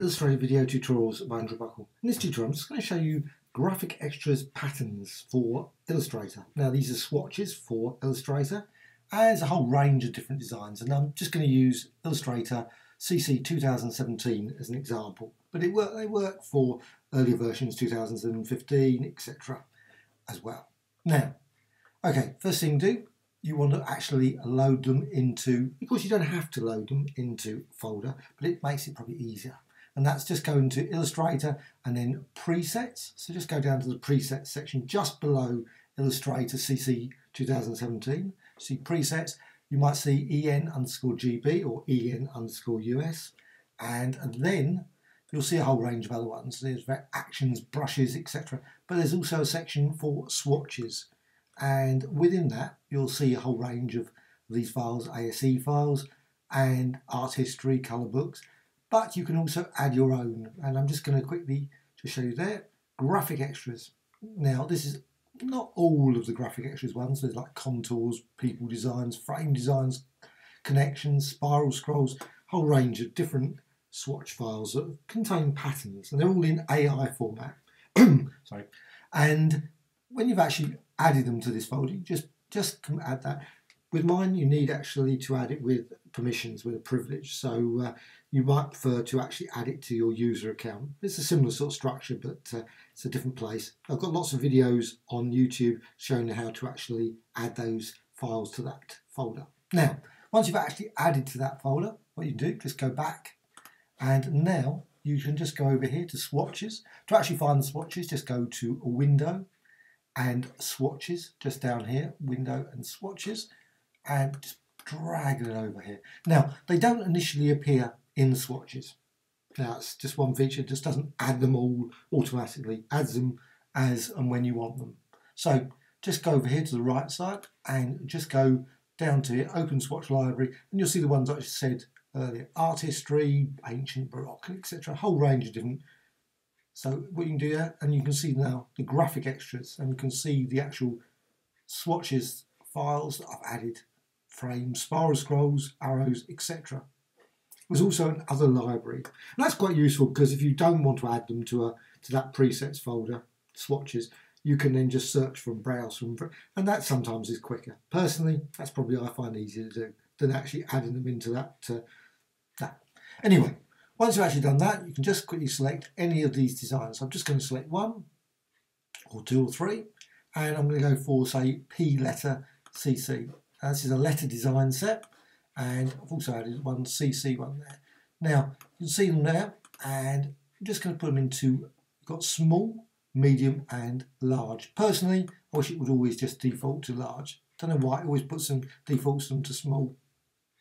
Illustrator video tutorials by Andrew Buckle. In this tutorial I'm just going to show you Graphicxtras patterns for Illustrator. Now these are swatches for Illustrator and there's a whole range of different designs and I'm just going to use Illustrator CC 2017 as an example but it work, they work for earlier versions 2015 etc as well. Now okay first thing to do you want to actually load them into, of course you don't have to load them into folder, but it makes it probably easier and that's just going to Illustrator and then presets. So just go down to the presets section just below Illustrator CC 2017. See presets, you might see EN underscore GB or EN underscore US and, and then you'll see a whole range of other ones. There's actions, brushes, etc. But there's also a section for swatches and within that you'll see a whole range of these files, ASE files and art history, colour books but you can also add your own. And I'm just going to quickly just show you there Graphicxtras. Now this is not all of the Graphicxtras ones. There's like contours people designs frame designs connections spiral scrolls whole range of different swatch files that contain patterns. And they're all in AI format. Sorry. And when you've actually added them to this folder you just just add that. With mine, you need actually to add it with permissions, with a privilege. So uh, you might prefer to actually add it to your user account. It's a similar sort of structure, but uh, it's a different place. I've got lots of videos on YouTube showing how to actually add those files to that folder. Now, once you've actually added to that folder, what you do, just go back and now you can just go over here to swatches. To actually find the swatches, just go to window and swatches, just down here, window and swatches and just drag it over here. Now, they don't initially appear in the swatches. It's just one feature, just doesn't add them all automatically, adds them as and when you want them. So just go over here to the right side and just go down to open swatch library, and you'll see the ones I just said earlier, art history, ancient Baroque, etc. A whole range of different. So what you can do there, and you can see now the Graphicxtras, and you can see the actual swatches files that I've added frames, spiral scrolls, arrows, etc. There's also an other library. And that's quite useful because if you don't want to add them to a to that presets folder, swatches, you can then just search from browse from and that sometimes is quicker. Personally, that's probably I find easier to do than actually adding them into that uh, that. Anyway, once you've actually done that, you can just quickly select any of these designs. I'm just going to select one or two or three, and I'm going to go for say P letter CC. Uh, this is a letter design set and I've also added one CC one there. Now you can see them there and I'm just going to put them into, got small, medium and large. Personally I wish it would always just default to large. Don't know why it always puts them, defaults them to small.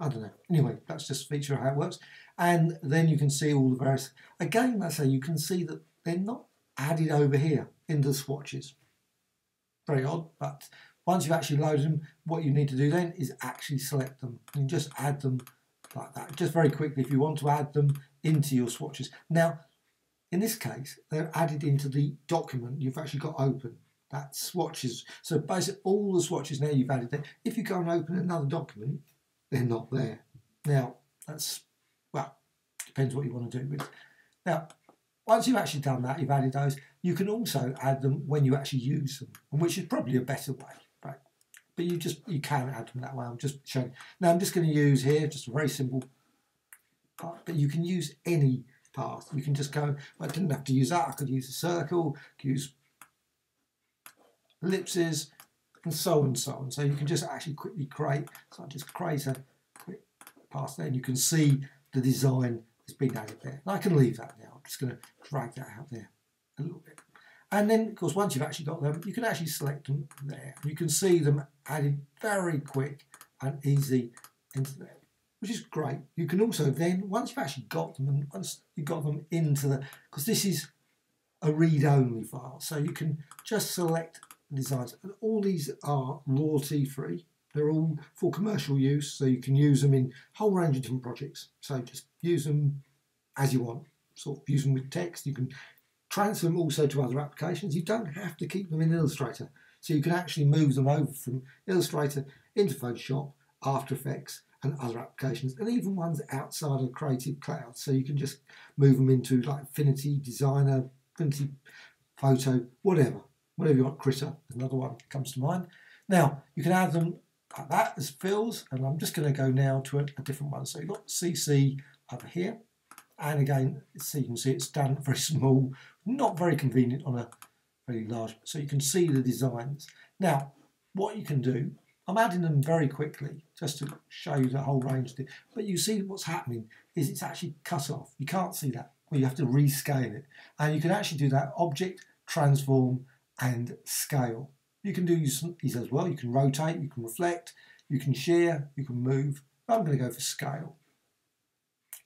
I don't know. Anyway, that's just a feature of how it works. And then you can see all the various, again, I say you can see that they're not added over here in the swatches. Very odd, but once you've actually loaded them, what you need to do then is actually select them and just add them like that. Just very quickly, if you want to add them into your swatches. Now, in this case, they're added into the document you've actually got open. That swatches. So basically, all the swatches now you've added there. If you go and open another document, they're not there. Now, that's, well, depends what you want to do with. Now, once you've actually done that, you've added those, you can also add them when you actually use them, which is probably a better way but you just you can add them that way. I'm just showing. Now I'm just going to use here just a very simple part, but you can use any path. You can just go. I didn't have to use that. I could use a circle, use ellipses, and so on and so on. So you can just actually quickly create. So I just create a quick path there, and you can see the design has been added there. And I can leave that now. I'm just going to drag that out there a little bit. And then, of course, once you've actually got them, you can actually select them there. You can see them added very quick and easy into there, which is great. You can also then, once you've actually got them, and once you've got them into the, because this is a read-only file, so you can just select designs. And all these are royalty-free. They're all for commercial use, so you can use them in a whole range of different projects. So just use them as you want. Sort of use them with text. You can transfer them also to other applications. You don't have to keep them in Illustrator. So you can actually move them over from Illustrator into Photoshop, After Effects, and other applications, and even ones outside of Creative Cloud. So you can just move them into like Affinity Designer, Affinity Photo, whatever, whatever you want. Krita, another one comes to mind. Now you can add them like that as fills, and I'm just going to go now to a, a different one. So you've got CC over here, and again, so you can see it's done very small, not very convenient on a very large, so you can see the designs. Now, what you can do, I'm adding them very quickly just to show you the whole range. But you see what's happening is it's actually cut off. You can't see that. Well, you have to rescale it. And you can actually do that object, transform, and scale. You can do these as well. You can rotate, you can reflect, you can shear, you can move. I'm going to go for scale.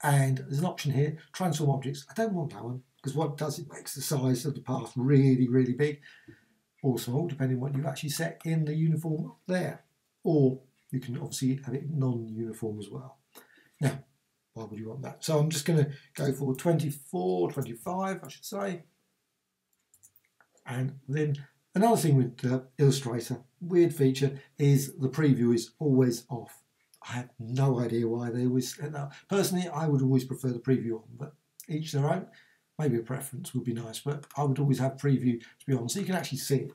And there's an option here, transform objects. I don't want that one because what it does, it makes the size of the path really, really big or small, depending what you actually set in the uniform there. Or you can obviously have it non-uniform as well. Now, why would you want that? So I'm just going to go for 24, 25, I should say. And then another thing with uh, Illustrator, weird feature, is the preview is always off. I have no idea why they always. Personally, I would always prefer the preview on, but each their own maybe a preference would be nice, but I would always have preview to be on so you can actually see it.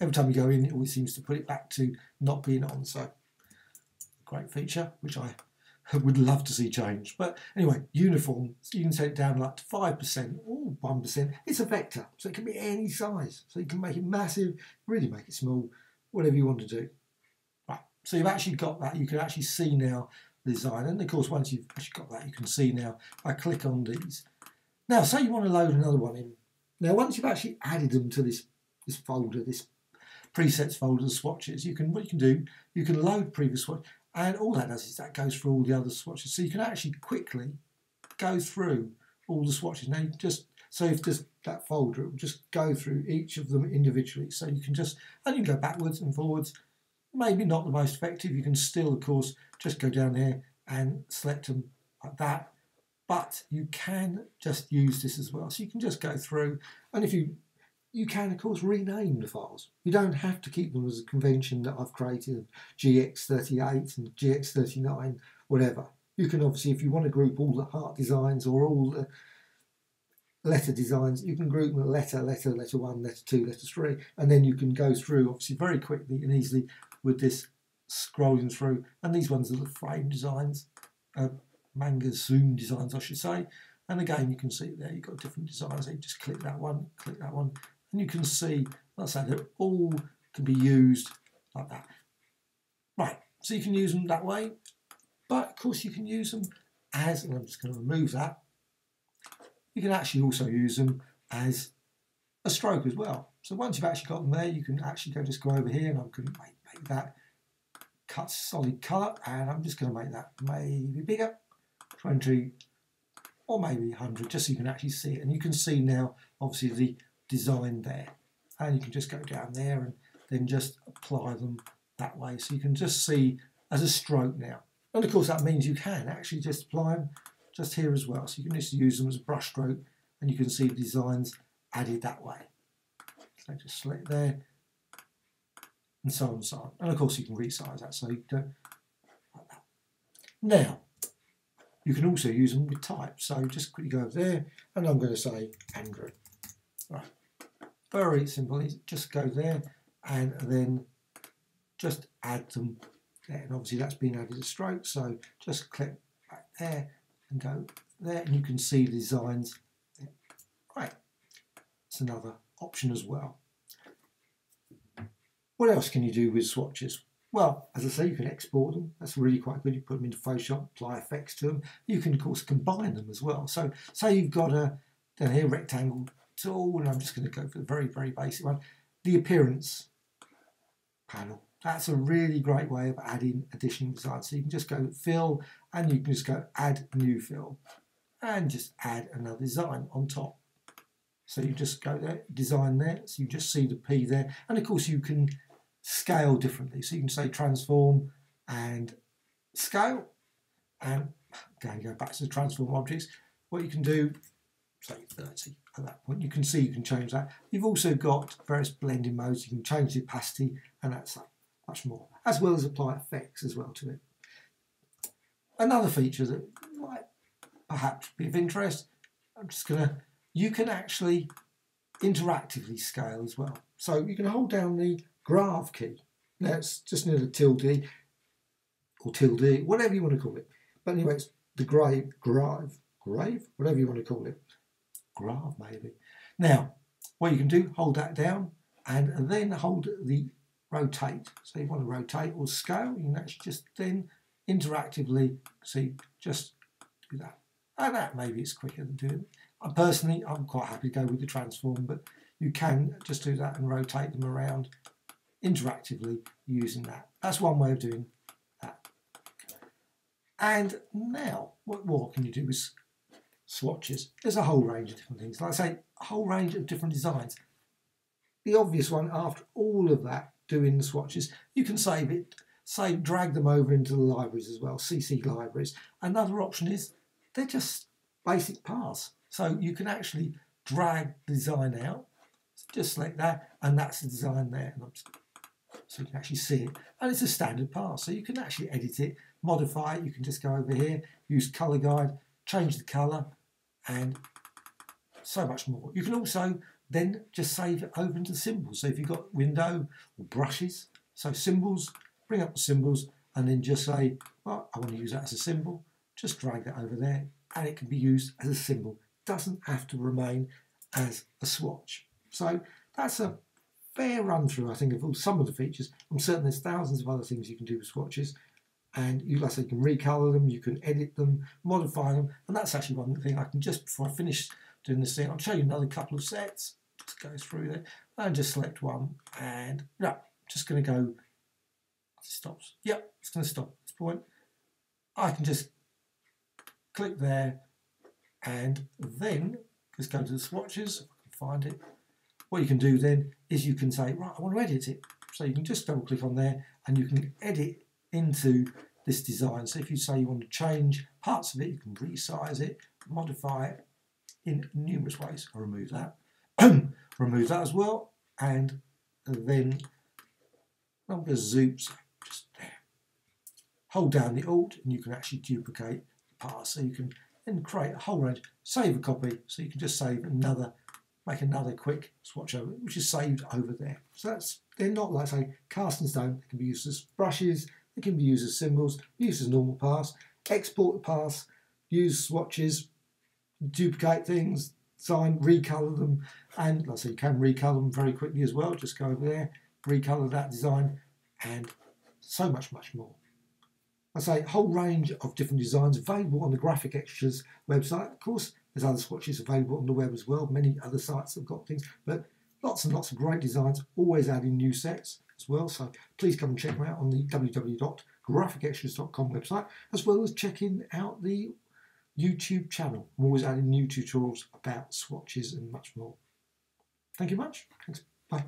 Every time you go in, it always seems to put it back to not being on. So, great feature, which I would love to see change. But anyway, uniform, you can set it down like to 5% or 1%. It's a vector, so it can be any size. So you can make it massive, really make it small, whatever you want to do. So you've actually got that. You can actually see now the design. And of course, once you've actually got that, you can see now, I click on these, now, say you want to load another one in. Now, once you've actually added them to this, this folder, this presets folder, the swatches, you can what you can do, you can load previous swatch, and all that does is that goes through all the other swatches. So you can actually quickly go through all the swatches. Now, just so if just that folder, it will just go through each of them individually. So you can just, and you can go backwards and forwards. Maybe not the most effective. You can still, of course, just go down here and select them like that but you can just use this as well. So you can just go through, and if you you can of course rename the files. You don't have to keep them as a convention that I've created, GX38 and GX39, whatever. You can obviously, if you want to group all the heart designs or all the letter designs, you can group them letter, letter, letter one, letter two, letter three, and then you can go through obviously very quickly and easily with this scrolling through. And these ones are the frame designs. Uh, manga zoom designs, I should say. And again, you can see there you've got different designs. you just click that one, click that one, and you can see, let's say, they all can be used like that. Right, so you can use them that way, but of course you can use them as, and I'm just going to remove that, you can actually also use them as a stroke as well. So once you've actually got them there, you can actually go just go over here and I'm going make that cut solid colour and I'm just going to make that maybe bigger 20 or maybe 100 just so you can actually see it. And you can see now obviously the design there. And you can just go down there and then just apply them that way. So you can just see as a stroke now. And of course that means you can actually just apply them just here as well. So you can just use them as a brush stroke and you can see the designs added that way. So just select there and so on and so on and of course you can resize that so you now you can also use them with type. So just quickly go there and I'm going to say Andrew. Right. Very simple. Just go there and then just add them there. And obviously that's been added a stroke. So just click back there and go there and you can see the designs. There. Right. It's another option as well. What else can you do with swatches? Well, as I say, you can export them. That's really quite good. You put them into Photoshop, apply effects to them. You can, of course, combine them as well. So say you've got a down here rectangle tool, and I'm just going to go for the very, very basic one. The appearance panel. That's a really great way of adding additional designs. So you can just go fill, and you can just go add new fill, and just add another design on top. So you just go there, design there, so you just see the P there. And of course you can scale differently. So you can say transform and scale. And again, go back to the transform objects. What you can do, say 30 at that point, you can see you can change that. You've also got various blending modes. You can change the opacity and that's like much more, as well as apply effects as well to it. another feature that might perhaps be of interest, I'm just going to, you can actually interactively scale as well. So you can hold down the grave key. It's just near the tilde or tilde, whatever you want to call it. But anyway, it's the grave, grave, grave, whatever you want to call it. Grave maybe. Now, what you can do, hold that down and then hold the rotate. So you want to rotate or scale, you can actually just then interactively see, just do that. And that maybe it's quicker than doing it. I personally, I'm quite happy to go with the transform, but you can just do that and rotate them around interactively using that. That's one way of doing that. And now, what more can you do with swatches? There's a whole range of different things. Like I say, a whole range of different designs. The obvious one after all of that, doing the swatches, you can save it, save, drag them over into the libraries as well, CC libraries. Another option is they're just basic paths. So you can actually drag the design out, just like that, and that's the design there. So you can actually see it. And it's a standard path, so you can actually edit it, modify it. You can just go over here, use color guide, change the color, and so much more. You can also then just save it over into symbols. So if you've got window or brushes, so symbols, bring up the symbols, and then just say, well, I want to use that as a symbol. Just drag that over there, and it can be used as a symbol doesn't have to remain as a swatch. So that's a fair run through, I think, of all, some of the features. I'm certain there's thousands of other things you can do with swatches. And you, like I say, you can recolor them, you can edit them, modify them. And that's actually one thing I can just, before I finish doing this thing, I'll show you another couple of sets. Just go through there and just select one. And yeah, just going to go, stops. Yep, it's going to stop at this point. I can just click there and then just go to the swatches, if I can find it. What you can do then is you can say, right, I want to edit it. So you can just double click on there and you can edit into this design. So if you say you want to change parts of it, you can resize it, modify it in numerous ways. I'll remove that. remove that as well. And then I'm going to zoom just there. Hold down the Alt and you can actually duplicate the part. So you can then create a whole range, save a copy, so you can just save another, make another quick swatch over, it, which is saved over there. So that's, they're not like say cast in stone, they can be used as brushes, they can be used as symbols, used as normal paths, export the paths, use swatches, duplicate things, sign, recolor them, and like I say, you can recolor them very quickly as well. Just go over there, recolor that design, and so much, much more. I say a whole range of different designs available on the Graphicxtras website. Of course, there's other swatches available on the web as well. Many other sites have got things, but lots and lots of great designs, always adding new sets as well. So please come and check them out on the www.graphicxtras.com website, as well as checking out the YouTube channel. I'm always adding new tutorials about swatches and much more. Thank you much. Thanks. Bye.